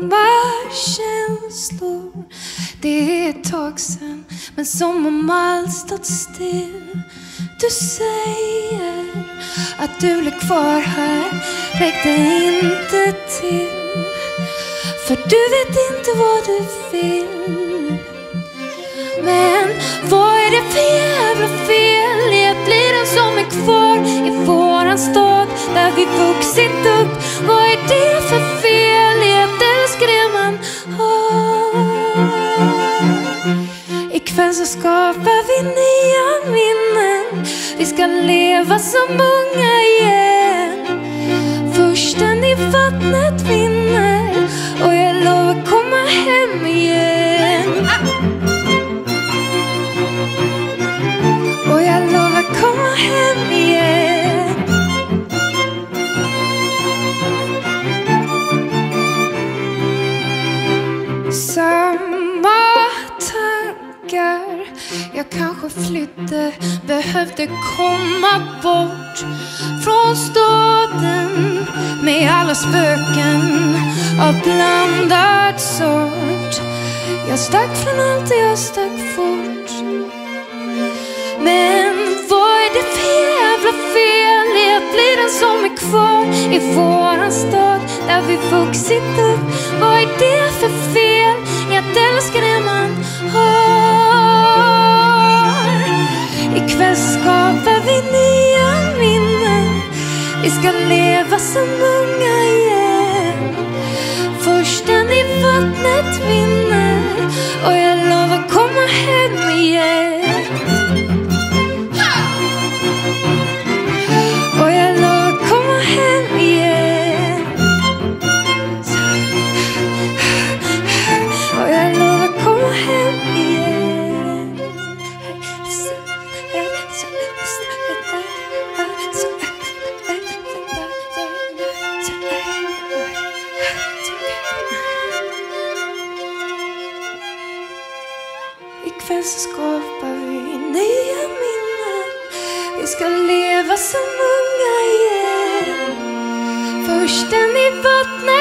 Samma känslor Det är ett tag sen Men som om allt stått still. Du säger att du blev kvar här. Räckte inte till För du vet inte vad du vill. Men vad Vi ska leva som unga igen. Försten i vattnet vinner och jag lovar komma hem igen. Och jag lovar komma hem kanske flydde Behövde komma bort Från staden Med alla spöken Av blandad sort Jag stack från allt och jag stack fort men vad är det för jävla fel i att bli den som är kvar i våran stad där vi vuxit upp? Vad är det för fel i att älska det man har? Ikväll skapar vi nya minnen. Vi ska leva som unga igen. Försten i vattnet vinner och jag så skapar vi nya minnen. Vi ska leva som unga igen. Försten i vattnet